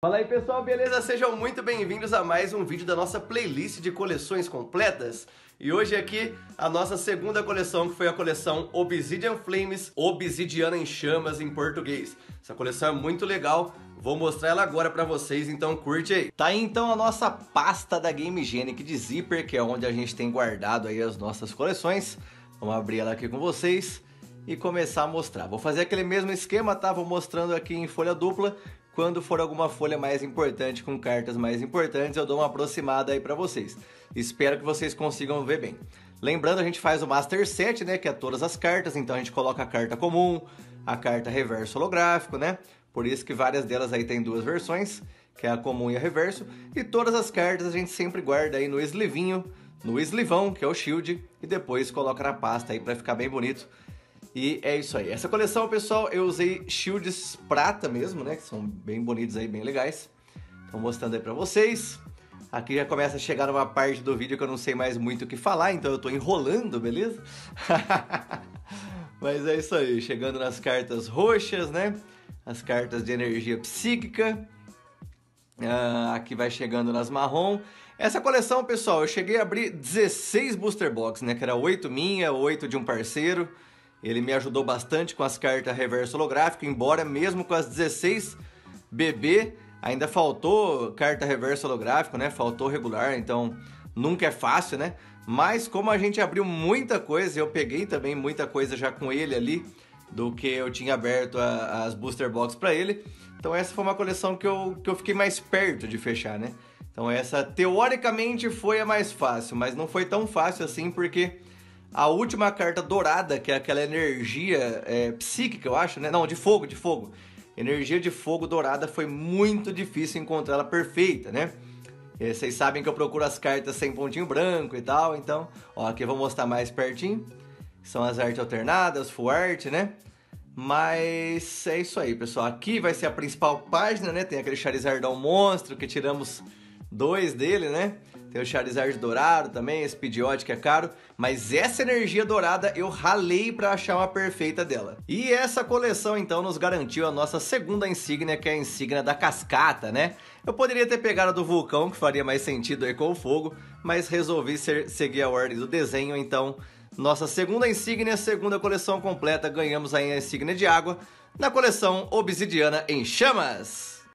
Fala aí pessoal, beleza? Sejam muito bem-vindos a mais um vídeo da nossa playlist de coleções completas. E hoje aqui a nossa segunda coleção, que foi a coleção Obsidian Flames, Obsidiana em Chamas em português. Essa coleção é muito legal, vou mostrar ela agora pra vocês, então curte aí. Tá aí então a nossa pasta da Game Genic de zíper, que é onde a gente tem guardado aí as nossas coleções. Vamos abrir ela aqui com vocês e começar a mostrar. Vou fazer aquele mesmo esquema, tá? Vou mostrando aqui em folha dupla quando for alguma folha mais importante com cartas mais importantes, eu dou uma aproximada aí para vocês. Espero que vocês consigam ver bem. Lembrando, a gente faz o Master Set, né, que é todas as cartas, então a gente coloca a carta comum, a carta reverso holográfico, né? Por isso que várias delas aí tem duas versões, que é a comum e a reverso, e todas as cartas a gente sempre guarda aí no eslivinho, no eslivão, que é o shield, e depois coloca na pasta aí para ficar bem bonito e é isso aí. Essa coleção, pessoal, eu usei shields prata mesmo, né? Que são bem bonitos aí, bem legais. Estou mostrando aí pra vocês. Aqui já começa a chegar numa parte do vídeo que eu não sei mais muito o que falar, então eu tô enrolando, beleza? Mas é isso aí, chegando nas cartas roxas, né? As cartas de energia psíquica. Uh, aqui vai chegando nas marrom. Essa coleção, pessoal, eu cheguei a abrir 16 booster box, né? Que era 8 minha, 8 de um parceiro. Ele me ajudou bastante com as cartas reverso holográfico, embora mesmo com as 16 BB ainda faltou carta reverso holográfico, né? Faltou regular, então nunca é fácil, né? Mas como a gente abriu muita coisa, eu peguei também muita coisa já com ele ali do que eu tinha aberto a, as booster box para ele. Então essa foi uma coleção que eu, que eu fiquei mais perto de fechar, né? Então essa teoricamente foi a mais fácil, mas não foi tão fácil assim porque a última carta dourada, que é aquela energia é, psíquica, eu acho, né? Não, de fogo, de fogo. Energia de fogo dourada foi muito difícil encontrar ela perfeita, né? E vocês sabem que eu procuro as cartas sem pontinho branco e tal, então, ó, aqui eu vou mostrar mais pertinho. São as artes alternadas, full art, né? Mas é isso aí, pessoal. Aqui vai ser a principal página, né? Tem aquele Charizardão monstro que tiramos dois dele, né? Tem o Charizard dourado também, esse Pidgeot que é caro. Mas essa energia dourada eu ralei para achar uma perfeita dela. E essa coleção então nos garantiu a nossa segunda insígnia, que é a insígnia da cascata, né? Eu poderia ter pegado a do vulcão, que faria mais sentido aí com o fogo, mas resolvi ser, seguir a ordem do desenho, então... Nossa segunda insígnia, segunda coleção completa, ganhamos aí a insígnia de água na coleção Obsidiana em Chamas.